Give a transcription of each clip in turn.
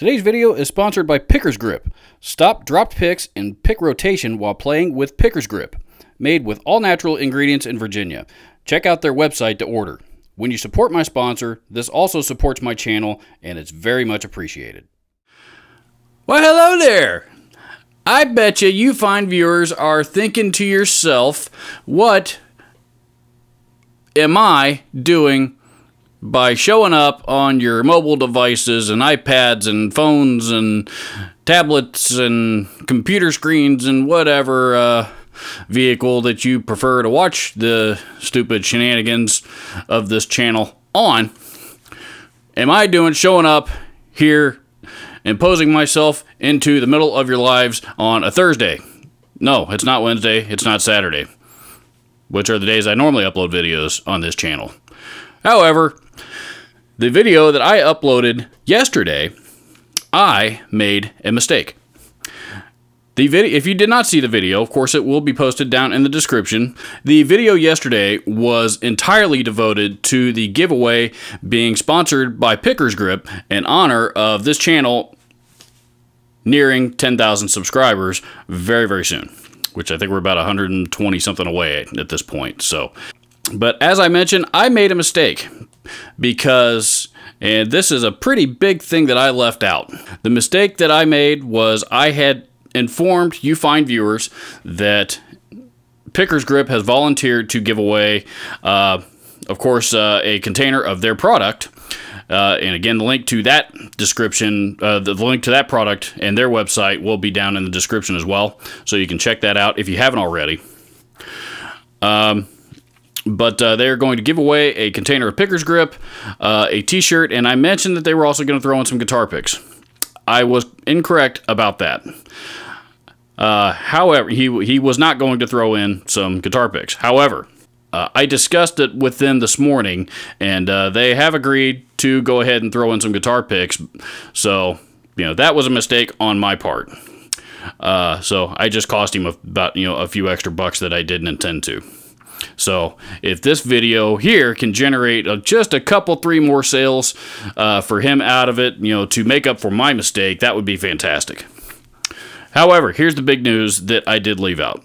Today's video is sponsored by Picker's Grip. Stop dropped picks and pick rotation while playing with Picker's Grip. Made with all natural ingredients in Virginia. Check out their website to order. When you support my sponsor, this also supports my channel and it's very much appreciated. Well, hello there. I bet you you fine viewers are thinking to yourself, what am I doing by showing up on your mobile devices and iPads and phones and tablets and computer screens and whatever uh, vehicle that you prefer to watch the stupid shenanigans of this channel on. Am I doing showing up here imposing myself into the middle of your lives on a Thursday? No, it's not Wednesday, it's not Saturday, which are the days I normally upload videos on this channel. However, the video that I uploaded yesterday, I made a mistake. The video, if you did not see the video, of course it will be posted down in the description. The video yesterday was entirely devoted to the giveaway being sponsored by Picker's Grip in honor of this channel nearing 10,000 subscribers very, very soon, which I think we're about 120 something away at this point. So, but as I mentioned, I made a mistake because, and this is a pretty big thing that I left out. The mistake that I made was I had informed you fine viewers that Picker's Grip has volunteered to give away, uh, of course, uh, a container of their product. Uh, and again, the link to that description, uh, the link to that product and their website will be down in the description as well. So you can check that out if you haven't already. Um, but uh, they're going to give away a container of Picker's Grip, uh, a t shirt, and I mentioned that they were also going to throw in some guitar picks. I was incorrect about that. Uh, however, he, he was not going to throw in some guitar picks. However, uh, I discussed it with them this morning, and uh, they have agreed to go ahead and throw in some guitar picks. So, you know, that was a mistake on my part. Uh, so I just cost him about you know a few extra bucks that I didn't intend to. So if this video here can generate uh, just a couple, three more sales uh, for him out of it, you know, to make up for my mistake, that would be fantastic. However, here's the big news that I did leave out.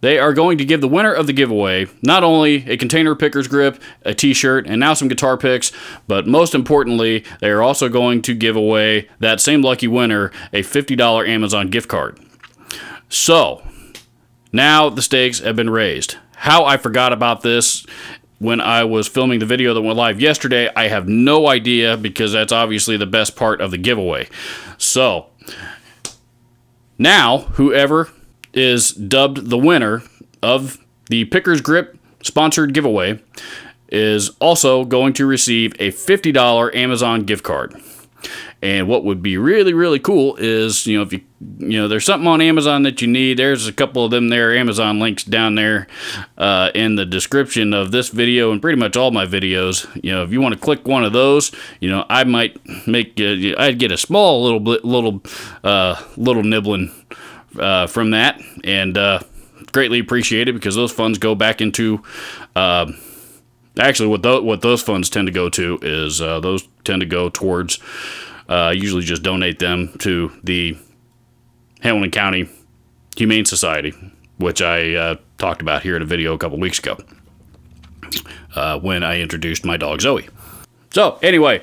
They are going to give the winner of the giveaway not only a container picker's grip, a t-shirt, and now some guitar picks, but most importantly, they are also going to give away that same lucky winner a $50 Amazon gift card. So, now the stakes have been raised. How I forgot about this when I was filming the video that went live yesterday, I have no idea because that's obviously the best part of the giveaway. So, now whoever is dubbed the winner of the Picker's Grip sponsored giveaway is also going to receive a $50 Amazon gift card. And what would be really, really cool is, you know, if you, you know, there's something on Amazon that you need, there's a couple of them there Amazon links down there uh, in the description of this video and pretty much all my videos. You know, if you want to click one of those, you know, I might make, uh, I'd get a small little bit, little, uh, little nibbling uh, from that and uh, greatly it because those funds go back into, uh, actually what, th- what those funds tend to go to is those tend to go towards uh, usually just donate them to the Hamilton County Humane Society, which I uh, talked about here in a video a couple weeks ago uh, when I introduced my dog Zoe. So, anyway,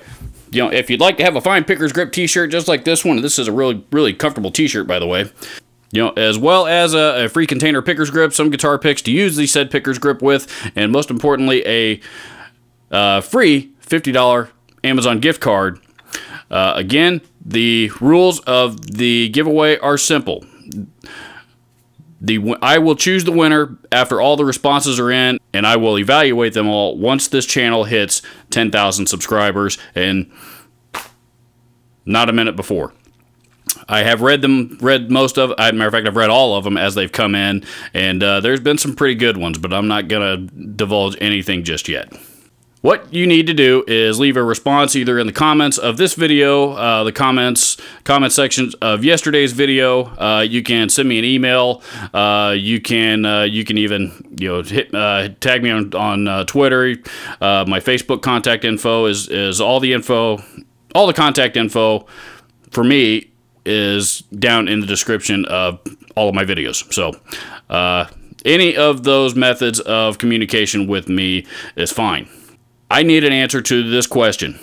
you know, if you'd like to have a fine Picker's Grip t-shirt just like this one, this is a really, really comfortable t-shirt, by the way, you know, as well as a, a, free container Picker's Grip, some guitar picks to use the said Picker's Grip with, and most importantly, a uh, free $50 Amazon gift card uh, again, the rules of the giveaway are simple. The I will choose the winner after all the responses are in, and I will evaluate them all once this channel hits 10,000 subscribers, and not a minute before. I have read them, read most of. As a matter of fact, I've read all of them as they've come in, and uh, there's been some pretty good ones, but I'm not gonna divulge anything just yet. What you need to do is leave a response either in the comments of this video, uh, the comments, comment sections of yesterday's video. Uh, you can send me an email. Uh, you can uh, you can even you know hit uh, tag me on on uh, Twitter. my Facebook contact info is is all the info, all the contact info for me is down in the description of all of my videos. So, uh, any of those methods of communication with me is fine. I need an answer to this question.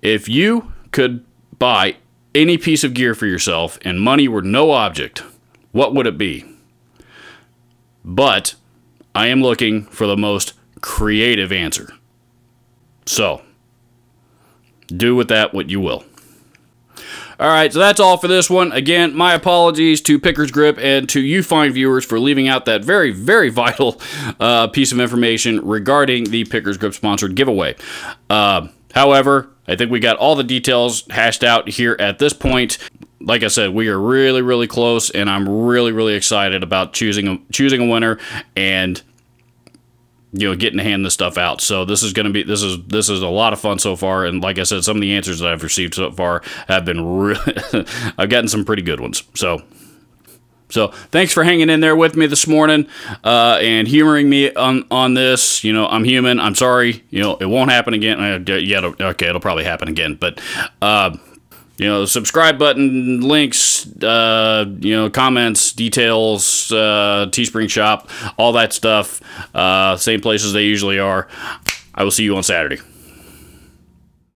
If you could buy any piece of gear for yourself and money were no object, what would it be? But I am looking for the most creative answer. So, do with that what you will. All right, so that's all for this one. Again, my apologies to Picker's Grip and to you fine viewers for leaving out that very, very vital uh, piece of information regarding the Picker's Grip sponsored giveaway. Uh, however, I think we got all the details hashed out here at this point. Like I said, we are really, really close, and I'm really, really excited about choosing a, choosing a winner and you know getting to hand this stuff out. So this is going to be this is this is a lot of fun so far. And like i said some of the answers that i've received so far have been really i've gotten some pretty good ones. So so thanks for hanging in there with me this morning uh, and humoring me on on this. You know i'm human. I'm sorry. You know it won't happen again. Uh, yeah it'll, okay it'll probably happen again. But uh, you know, subscribe button, links, uh, you know, comments, details, uh, Teespring shop, all that stuff. Uh, same places they usually are. I will see you on Saturday.